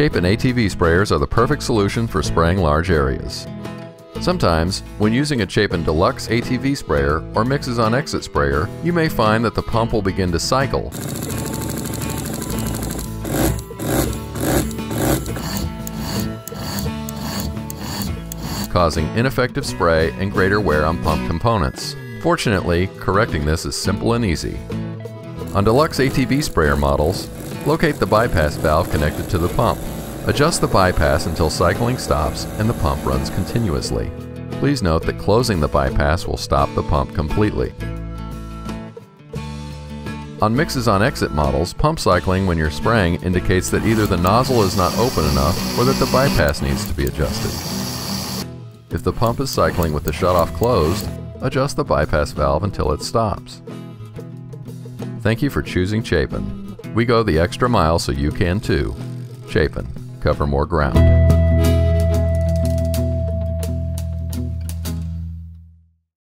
Chapin ATV sprayers are the perfect solution for spraying large areas. Sometimes, when using a Chapin Deluxe ATV sprayer or mixes on exit sprayer, you may find that the pump will begin to cycle. causing ineffective spray and greater wear on pump components. Fortunately, correcting this is simple and easy. On Deluxe ATV sprayer models, locate the bypass valve connected to the pump. Adjust the bypass until cycling stops and the pump runs continuously. Please note that closing the bypass will stop the pump completely. On mixes on exit models, pump cycling when you're spraying indicates that either the nozzle is not open enough or that the bypass needs to be adjusted. If the pump is cycling with the shutoff closed, adjust the bypass valve until it stops. Thank you for choosing Chapin. We go the extra mile so you can too. Chapin, cover more ground.